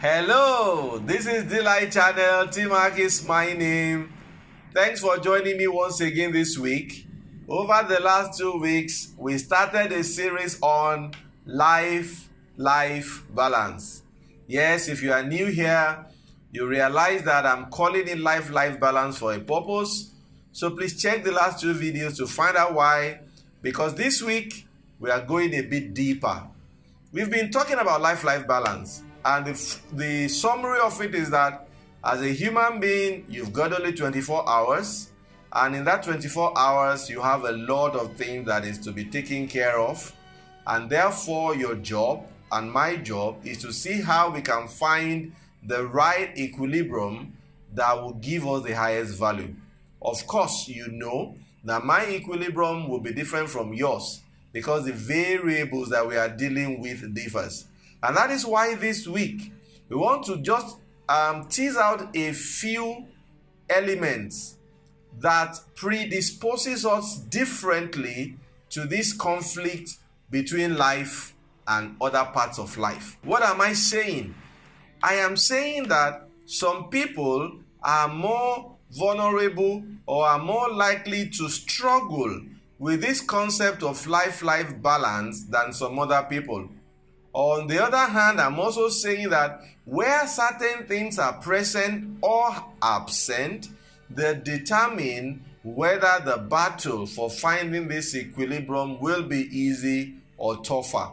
Hello, this is Delight Channel. T-Mark is my name. Thanks for joining me once again this week. Over the last two weeks, we started a series on life life balance. Yes, if you are new here, you realize that I'm calling it life life balance for a purpose. So please check the last two videos to find out why. Because this week, we are going a bit deeper. We've been talking about life life balance and the, the summary of it is that as a human being, you've got only 24 hours. And in that 24 hours, you have a lot of things that is to be taken care of. And therefore, your job and my job is to see how we can find the right equilibrium that will give us the highest value. Of course, you know that my equilibrium will be different from yours because the variables that we are dealing with differs. And that is why this week we want to just um, tease out a few elements that predisposes us differently to this conflict between life and other parts of life. What am I saying? I am saying that some people are more vulnerable or are more likely to struggle with this concept of life life balance than some other people. On the other hand, I'm also saying that where certain things are present or absent, they determine whether the battle for finding this equilibrium will be easy or tougher.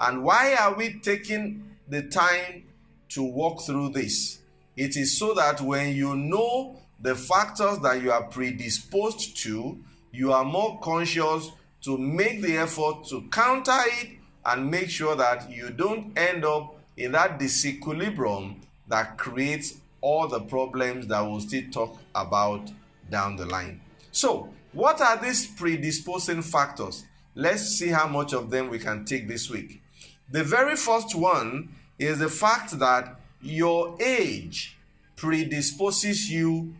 And why are we taking the time to walk through this? It is so that when you know the factors that you are predisposed to, you are more conscious to make the effort to counter it and make sure that you don't end up in that disequilibrium that creates all the problems that we'll still talk about down the line. So, what are these predisposing factors? Let's see how much of them we can take this week. The very first one is the fact that your age predisposes you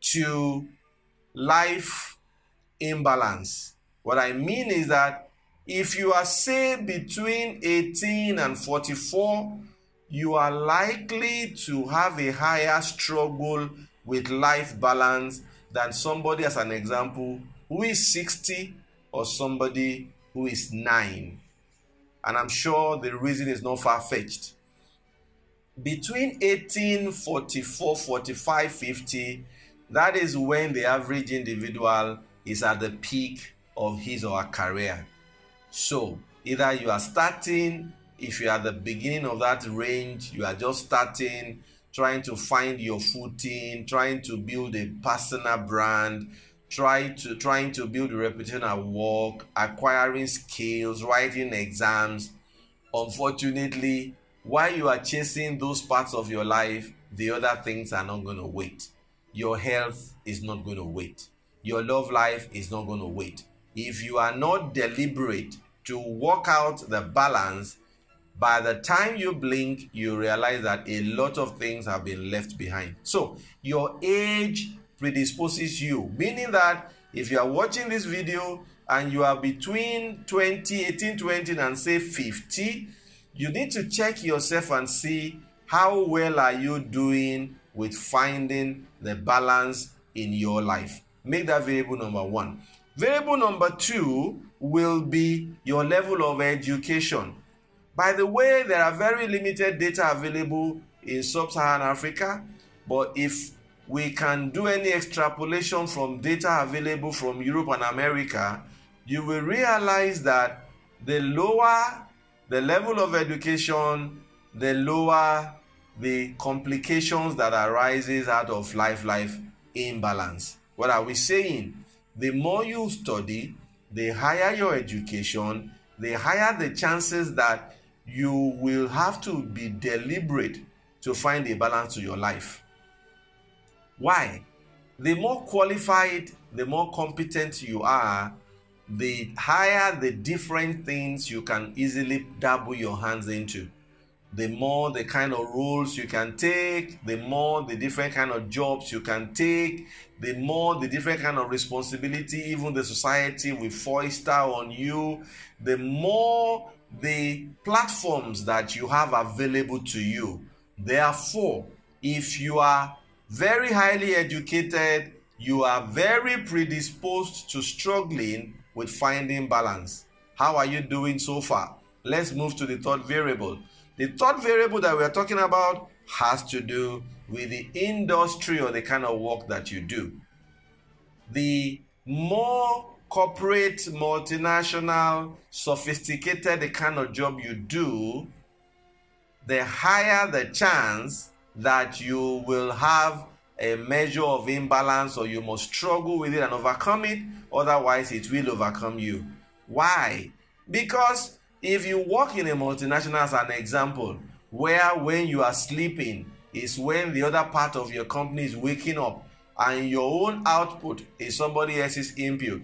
to life imbalance. What I mean is that if you are, say, between 18 and 44, you are likely to have a higher struggle with life balance than somebody, as an example, who is 60 or somebody who is 9. And I'm sure the reason is not far fetched. Between 18, 44, 45, 50, that is when the average individual is at the peak of his or her career. So, either you are starting, if you are the beginning of that range, you are just starting, trying to find your footing, trying to build a personal brand, try to trying to build a reputation at work, acquiring skills, writing exams. Unfortunately, while you are chasing those parts of your life, the other things are not going to wait. Your health is not going to wait. Your love life is not going to wait if you are not deliberate to work out the balance, by the time you blink, you realize that a lot of things have been left behind. So, your age predisposes you, meaning that if you are watching this video and you are between 20, 18, 20, and say 50, you need to check yourself and see how well are you doing with finding the balance in your life. Make that variable number one. Variable number two will be your level of education. By the way, there are very limited data available in sub Saharan Africa, but if we can do any extrapolation from data available from Europe and America, you will realize that the lower the level of education, the lower the complications that arises out of life life imbalance. What are we saying? The more you study, the higher your education, the higher the chances that you will have to be deliberate to find a balance to your life. Why? The more qualified, the more competent you are, the higher the different things you can easily dabble your hands into the more the kind of roles you can take the more the different kind of jobs you can take the more the different kind of responsibility even the society will foster on you the more the platforms that you have available to you. Therefore, if you are very highly educated, you are very predisposed to struggling with finding balance. How are you doing so far? Let's move to the third variable. The third variable that we're talking about has to do with the industry or the kind of work that you do. The more corporate, multinational, sophisticated the kind of job you do, the higher the chance that you will have a measure of imbalance or you must struggle with it and overcome it. Otherwise, it will overcome you. Why? Because if you work in a multinational, as an example, where when you are sleeping is when the other part of your company is waking up and your own output is somebody else's input.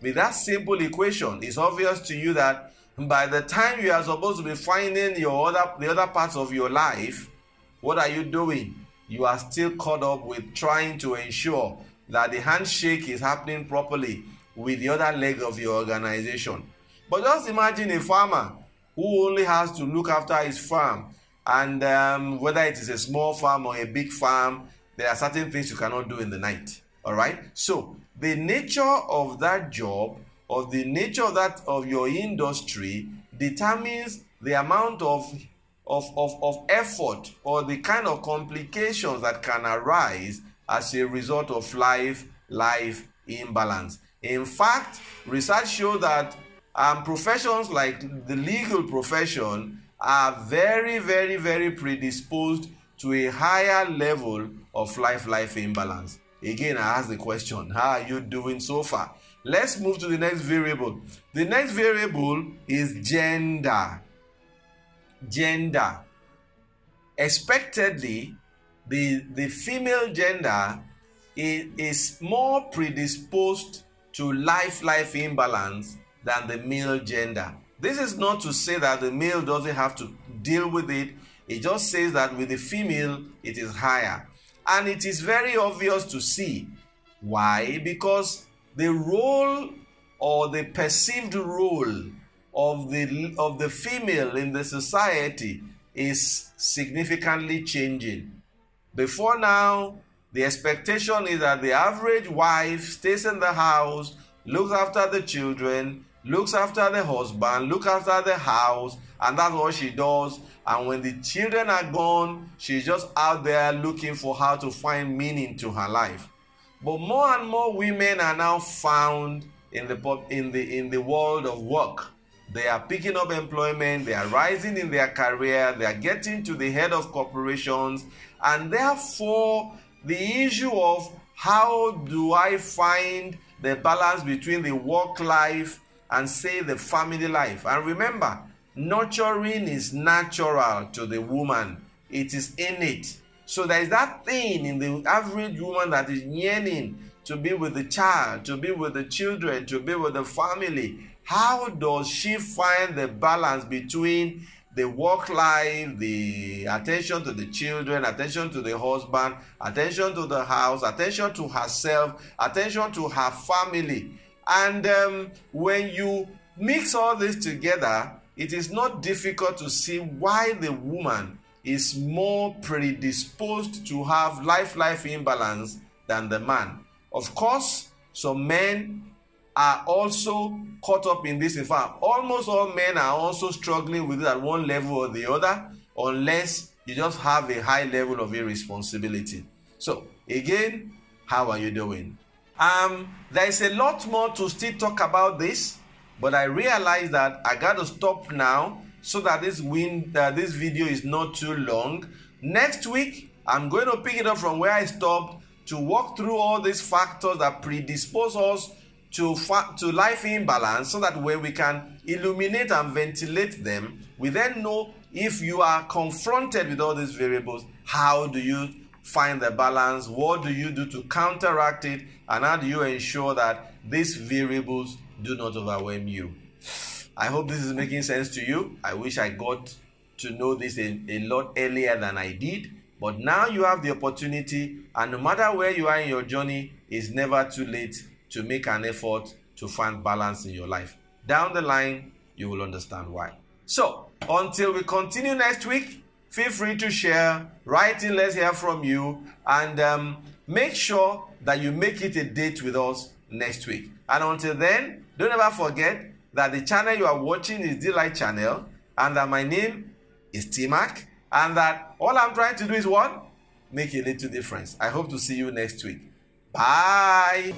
With that simple equation, it's obvious to you that by the time you are supposed to be finding your other the other parts of your life, what are you doing? You are still caught up with trying to ensure that the handshake is happening properly with the other leg of your organization. But just imagine a farmer who only has to look after his farm, and um, whether it is a small farm or a big farm, there are certain things you cannot do in the night. All right. So the nature of that job or the nature of that of your industry determines the amount of of, of, of effort or the kind of complications that can arise as a result of life life imbalance. In fact, research shows that um, professions like the legal profession are very, very, very predisposed to a higher level of life life imbalance. Again, I ask the question how are you doing so far? Let's move to the next variable. The next variable is gender. Gender. Expectedly, the, the female gender is, is more predisposed to life life imbalance than the male gender. This is not to say that the male doesn't have to deal with it, it just says that with the female it is higher. And it is very obvious to see. Why? Because the role or the perceived role of the of the female in the society is significantly changing. Before now, the expectation is that the average wife stays in the house, looks after the children, looks after the husband, looks after the house, and that's what she does. And when the children are gone, she's just out there looking for how to find meaning to her life. But more and more women are now found in the in the in the world of work. They are picking up employment, they are rising in their career, they are getting to the head of corporations, and therefore the issue of how do I find the balance between the work life and say the family life. And remember, nurturing is natural to the woman, it is innate. So there is that thing in the average woman that is yearning to be with the child, to be with the children, to be with the family. How does she find the balance between the work life, the attention to the children, attention to the husband, attention to the house, attention to herself, attention to her family? And um, when you mix all this together, it is not difficult to see why the woman is more predisposed to have life life imbalance than the man. Of course, some men are also caught up in this. In fact, almost all men are also struggling with it at one level or the other, unless you just have a high level of irresponsibility. So, again, how are you doing? Um, there is a lot more to still talk about this, but I realize that I got to stop now so that this win uh, this video is not too long. Next week, I'm going to pick it up from where I stopped to walk through all these factors that predispose us to to life imbalance, so that way we can illuminate and ventilate them, we then know if you are confronted with all these variables, how do you find the balance? What do you do to counteract it? And how do you ensure that these variables do not overwhelm you? I hope this is making sense to you. I wish I got to know this a, a lot earlier than I did. But now you have the opportunity, and no matter where you are in your journey, it's never too late to make an effort to find balance in your life. Down the line, you will understand why. So, until we continue next week, feel free to share, write in, let's hear from you, and um, make sure that you make it a date with us next week. And until then, don't ever forget that the channel you are watching is Delight Channel, and that my name is T-Mac, and that all I'm trying to do is what? Make a little difference. I hope to see you next week. Bye.